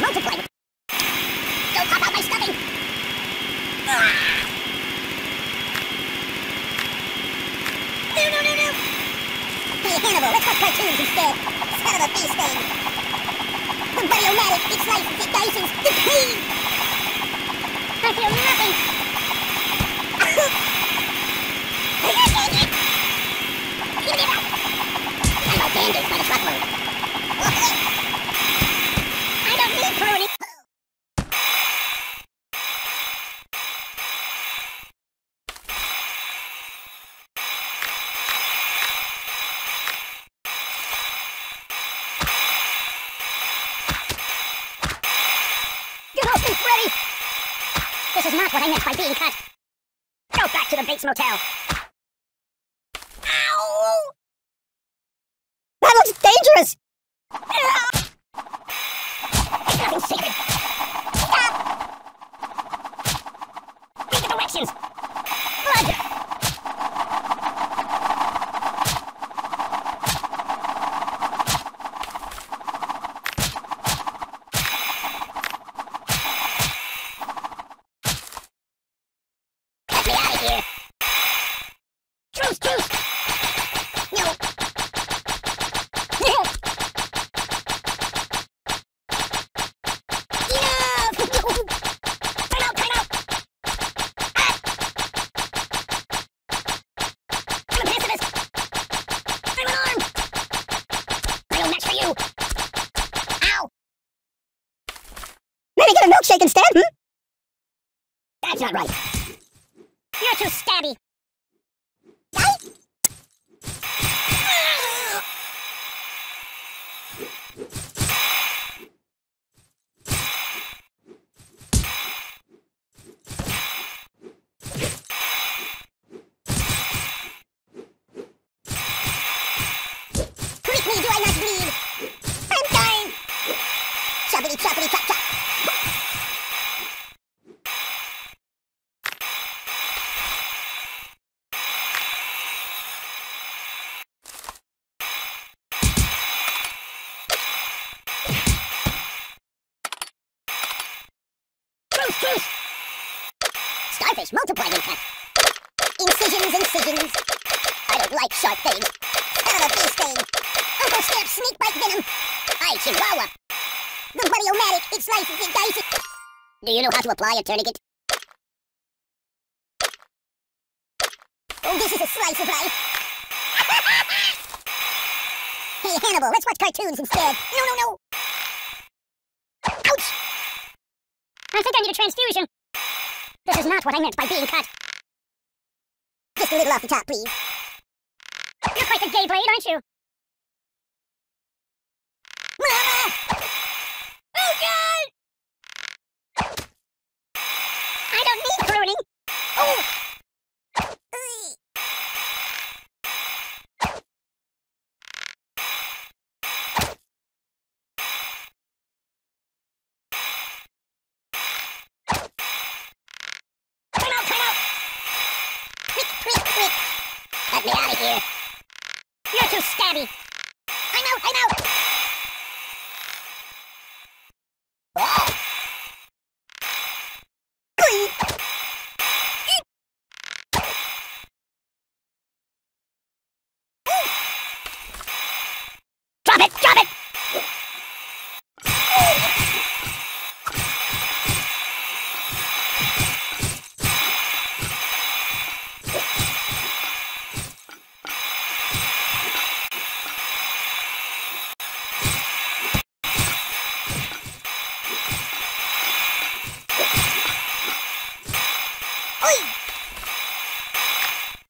multiply. Don't my. Ah. No, no, no, no. Hannibal, let's watch cartoons instead. Of a. The Buddy-O-Matic, its. I nothing. I'm by the truckload don't need pruning. Get off me, Freddy! This is not what I meant by being cut. Go back to the Bates Motel. That's not right. You're too stabby. Starfish multiply cut. Incisions, incisions. I don't like sharp things. Son of a bee sting. Uncle Skip, sneak bite venom. I, Chihuahua. The Buddy-O-Matic, it slices, it dices. Do you know how to apply a tourniquet? Oh, this is a slice of life. hey, Hannibal, let's watch cartoons instead. No, no, no. Ouch! I think I need a transfusion. This is not what I meant by being cut. Just a little off the top, please. You're quite the gay blade, aren't you? Mama! Oh, God! I don't need pruning. Oh! Ugh. Time out, time out! Quick, quick, quick! Let me out of here. You're too stabby. I'm out, I'm out! Ah! Please! Drop it, drop it! Oi!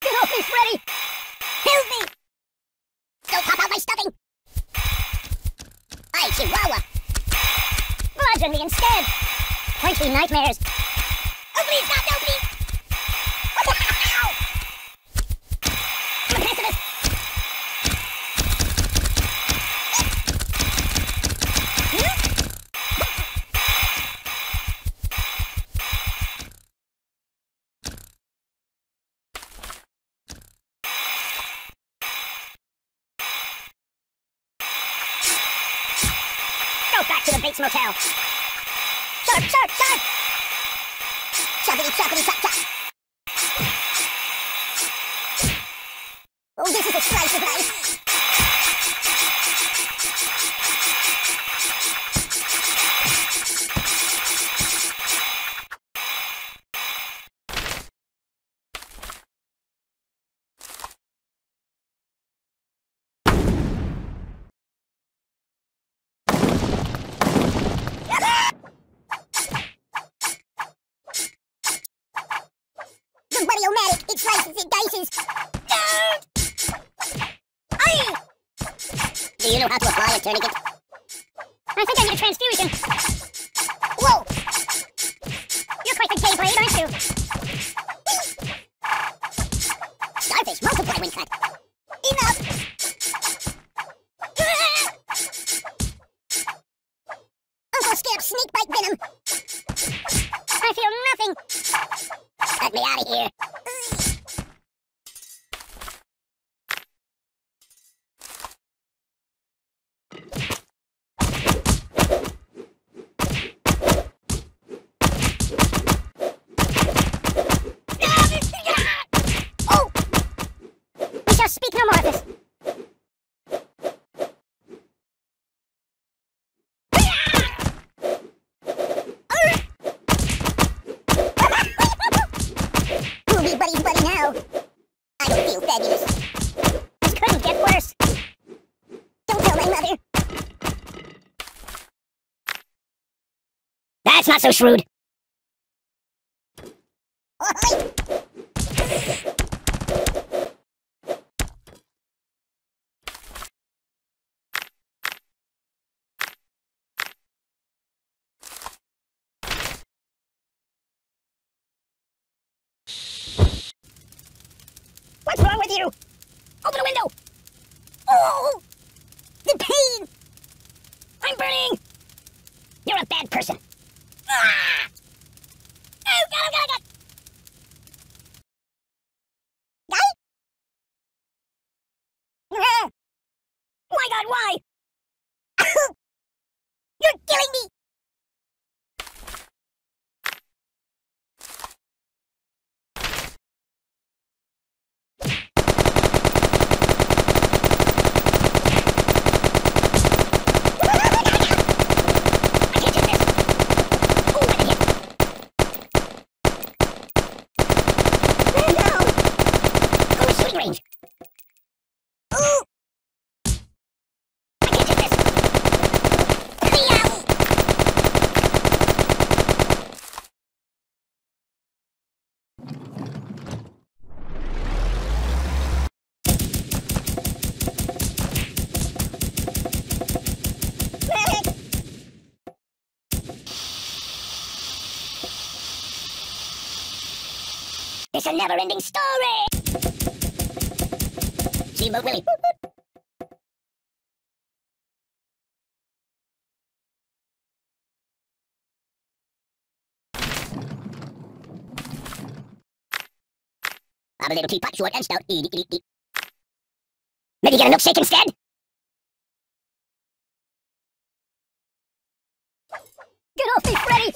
Get off me, Freddy! Help me! Don't pop out my stuffing! I, Chihuahua! Bludgeon me instead! Pointy nightmares! Sharp, sharp, sharp! Choppity, choppity, chop, chop! Oh, this is a slice of! The Buddy-O-Matic, it slices, it dices. Do you know how to apply a tourniquet? I think I need a transfusion. That's not so shrewd. What's wrong with you? Open the window! Oh! The pain! I'm burning! You're a bad person. Ah! It's a never-ending story! Steamboat Willie. I'm a little teapot, short and stout. Eat, eat, eat. Maybe get a milkshake instead? Get off me, Freddy!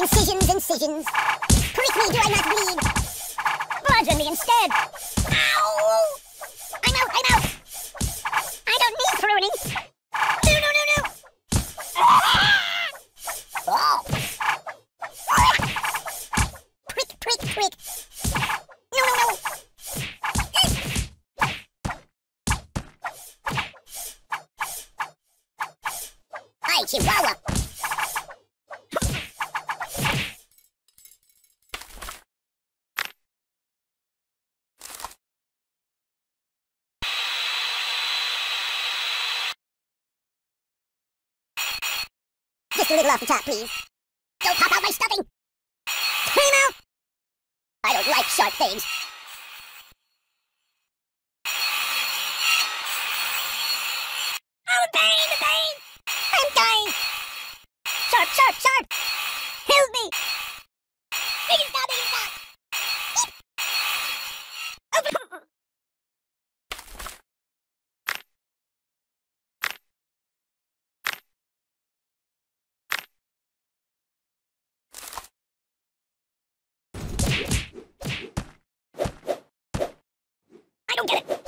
Incisions, incisions. Prick me, do I not bleed? Me instead. Ow! I'm out, I'm out! I don't need pruning! No, no, no, no! Oh! Prick, prick, prick! No, no, no! Ay, Chihuahua! Just a little off the top, please. Don't pop out my stuffing! Time out! I don't like sharp things. Oh, the pain, the pain! I'm dying! Sharp, sharp, sharp! Help me! Make it stop, make it stop! Open! Don't get it.